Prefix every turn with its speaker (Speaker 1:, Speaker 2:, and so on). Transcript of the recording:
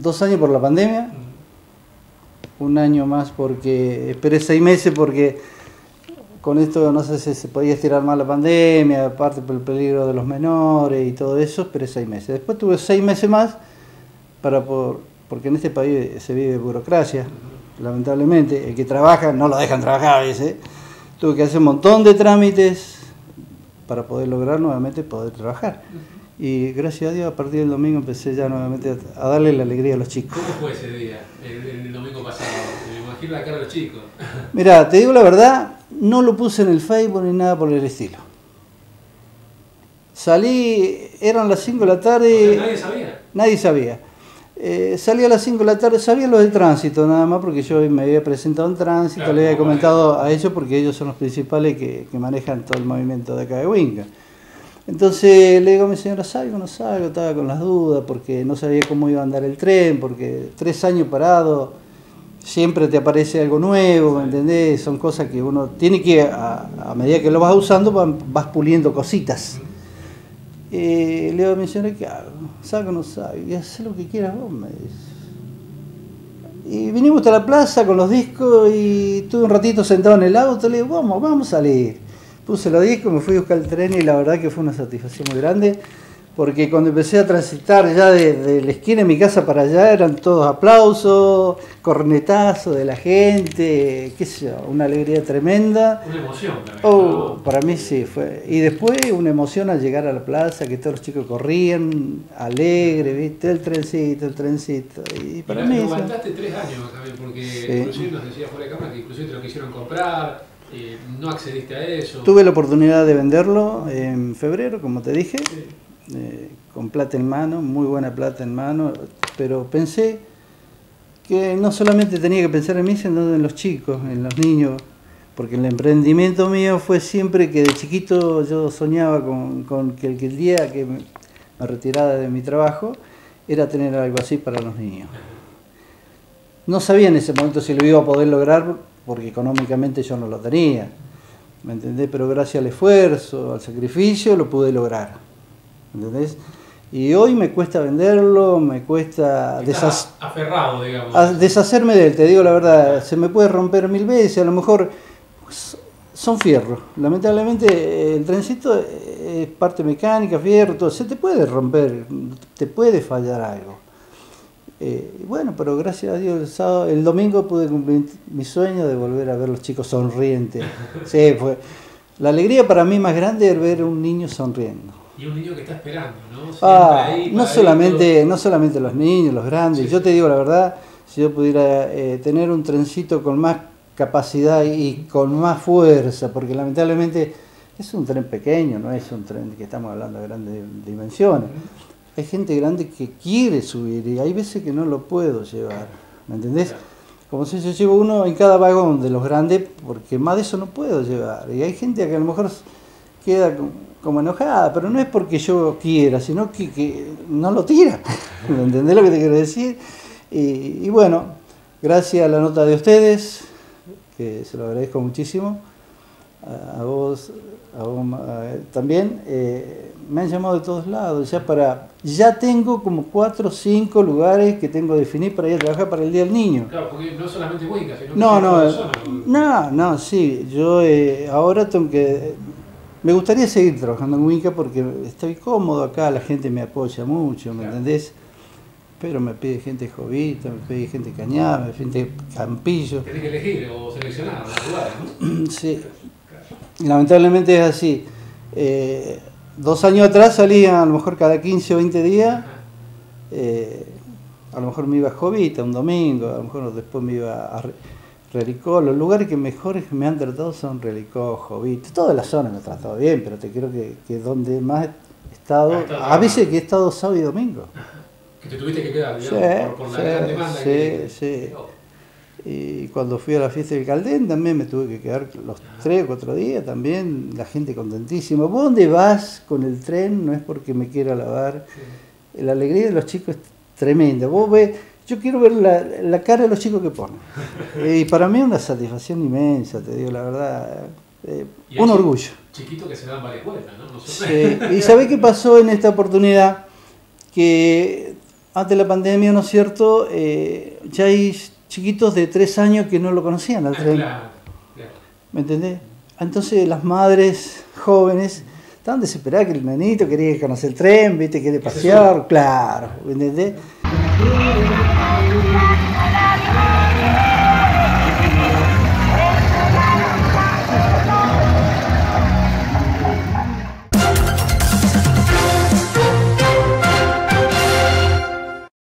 Speaker 1: dos años por la pandemia, un año más porque esperé seis meses porque con esto no sé si se podía estirar más la pandemia, aparte por el peligro de los menores y todo eso, esperé seis meses. Después tuve seis meses más para por, porque en este país se vive burocracia, lamentablemente. El que trabaja no lo dejan trabajar a veces. Tuve que hacer un montón de trámites para poder lograr nuevamente poder trabajar. Y gracias a Dios, a partir del domingo empecé ya nuevamente a darle la alegría a los chicos.
Speaker 2: ¿Cómo fue ese día, el, domingo pasado? Me imagino la cara de los chicos.
Speaker 1: Mira, te digo la verdad, no lo puse en el Facebook ni nada por el estilo. Salí, eran las 5 de la tarde.
Speaker 2: nadie sabía.
Speaker 1: Nadie sabía. Eh, salí a las 5 de la tarde, sabía lo del tránsito nada más, porque yo me había presentado en tránsito, le había comentado a ellos, porque ellos son los principales que, que, manejan todo el movimiento de acá de Huinca. Entonces le digo a mi señora, salgo o no salgo, estaba con las dudas, porque no sabía cómo iba a andar el tren, porque tres años parado, siempre te aparece algo nuevo, ¿me entendés? Son cosas que uno tiene que, a, a medida que lo vas usando, vas puliendo cositas. Eh, le digo a mi señora, ¿qué hago? ¿Saco o no saco? Y hace lo que quieras vos, me dice. Y vinimos hasta la plaza con los discos y estuve un ratito sentado en el auto, le digo, vamos, vamos a salir. Puse los discos, me fui a buscar el tren y la verdad que fue una satisfacción muy grande porque cuando empecé a transitar ya de, la esquina de mi casa para allá eran todos aplausos, cornetazos de la gente, qué sé yo, una alegría tremenda.
Speaker 2: Una emoción también.
Speaker 1: Oh, para mí sí, fue. Y después una emoción al llegar a la plaza, que todos los chicos corrían, alegre, ¿viste? El trencito, el trencito. Y para mí...
Speaker 2: aguantaste tres años, también, porque inclusive nos decía fuera de cámara que inclusive te lo quisieron comprar. Eh, no accediste a eso.
Speaker 1: Tuve la oportunidad de venderlo en febrero, como te dije. Eh, con plata en mano, muy buena plata en mano, pero pensé que no solamente tenía que pensar en mí, sino en los chicos, en los niños, porque el emprendimiento mío fue siempre que de chiquito yo soñaba con, que, el, día que me, retirara de mi trabajo era tener algo así para los niños. No sabía en ese momento si lo iba a poder lograr porque económicamente yo no lo tenía, ¿me entendés? Pero gracias al esfuerzo, al sacrificio, lo pude lograr. ¿entendés? Y hoy me cuesta venderlo, me cuesta
Speaker 2: aferrado, digamos.
Speaker 1: deshacerme de él, te digo la verdad, se me puede romper mil veces, a lo mejor son fierros. Lamentablemente el trencito es parte mecánica, fierro, todo, se te puede romper, te puede fallar algo. Eh, bueno, pero gracias a Dios el, sábado, el domingo pude cumplir mi sueño de volver a ver a los chicos sonrientes. Sí, fue, la alegría para mí más grande es ver a un niño sonriendo.
Speaker 2: Y un niño que está esperando, ¿no? ah,
Speaker 1: no, solamente, no solamente los niños, los grandes. Yo te digo la verdad, si yo pudiera eh, tener un trencito con más capacidad y con más fuerza, porque lamentablemente es un tren pequeño, no es un tren que estamos hablando de grandes dimensiones. Hay gente grande que quiere subir y hay veces que no lo puedo llevar, ¿me entendés? Como si yo llevo uno en cada vagón de los grandes, porque más de eso no puedo llevar. Y hay gente que a lo mejor queda como enojada, pero no es porque yo quiera, sino que, no lo tira. ¿Entendés lo que te quiero decir? Y, bueno, gracias a la nota de ustedes, que se lo agradezco muchísimo, a, vos, a vos también, eh, me han llamado de todos lados, ya para, ya tengo como cuatro o cinco lugares que tengo definir para ir a trabajar para el Día del Niño.
Speaker 2: Claro, porque no solamente Huinca, sino que
Speaker 1: no, no, no, no, sí, yo eh, ahora tengo que me gustaría seguir trabajando en Winca porque estoy cómodo acá, la gente me apoya mucho, ¿me entendés? Pero me pide gente jovita, me pide gente cañada, me pide gente campillo.
Speaker 2: Tienes que elegir o seleccionar los lugares, ¿no?
Speaker 1: Sí. Lamentablemente es así. Eh, dos años atrás salía a lo mejor cada 15 o 20 días. Eh, a lo mejor me iba a Jovita un domingo, a lo mejor después me iba a Relicó, los lugares que mejores me han tratado son Relicó, Jovito, toda la zona me ha tratado bien, pero te quiero que, que donde más he estado, a veces que he estado sábado y domingo.
Speaker 2: Que te tuviste que quedar, digamos, por, la gran demanda
Speaker 1: sí, que... Sí, Y cuando fui a la fiesta del Caldén también me tuve que quedar los tres o cuatro días, también la gente contentísima. ¿Vos dónde vas con el tren? No es porque me quiera lavar. La alegría de los chicos es tremenda. Vos ves yo quiero ver la, cara de los chicos que ponen. y para mí es una satisfacción inmensa, te digo la verdad. Eh, un orgullo.
Speaker 2: Chiquito que se dan varias vueltas, ¿no?
Speaker 1: sí. Y ¿sabés qué pasó en esta oportunidad? Que antes de la pandemia, ¿no es cierto? Eh, ya hay chiquitos de tres años que no lo conocían al
Speaker 2: Ah,
Speaker 1: tren.
Speaker 2: claro, claro.
Speaker 1: ¿Me entendés? Entonces las madres jóvenes estaban desesperadas que el nenito quería conocer el tren, ¿viste? Quiere
Speaker 2: Que se
Speaker 1: pasear, claro, ¿me entendés?